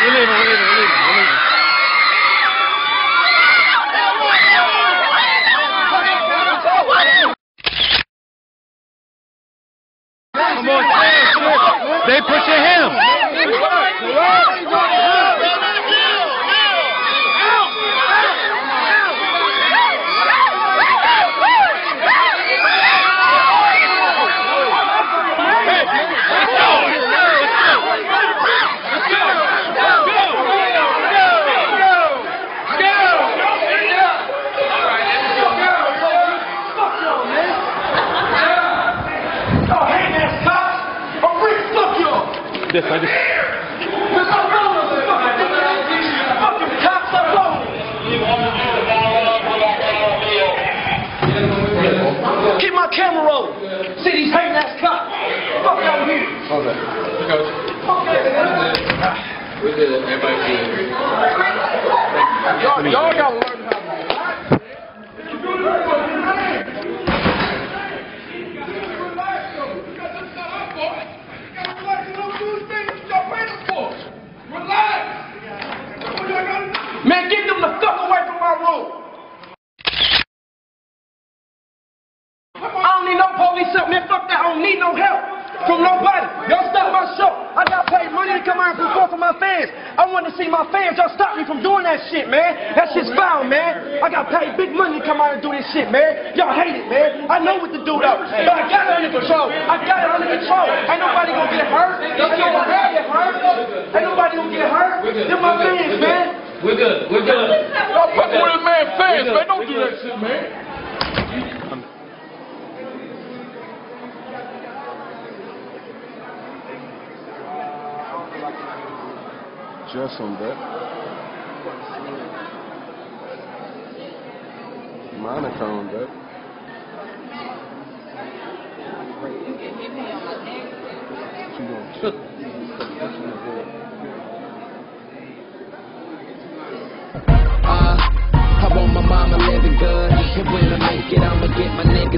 வெளியிடும் வெளியிடும் வெளியிடும் வெளியிடும் They push ahead. This, I just. Keep my camera rolling. See these hating ass cops. Fuck out of here. We did it. Everybody good. Y'all, y'all gotta learn how to. Man, get them the fuck away from my room. I don't need no police help, man. Fuck that. I don't need no help from nobody. Y'all stop my show. I got paid money to come out and perform for my fans. I want to see my fans. Y'all stop me from doing that shit, man. That shit's foul, man. I got paid big money to come out and do this shit, man. Y'all hate it, man. I know what to do, though. But I got it under control. I got it under control. Ain't nobody gonna get hurt. Ain't nobody gonna get hurt. Ain't nobody gonna get hurt. They're my fans, man. We're good. We're good. Y'all fucking with a man fans, man. Don't do that shit, man. Just on that. Monica on that. She Uh, I want my mama living good. And when I make it, I'ma get my niggas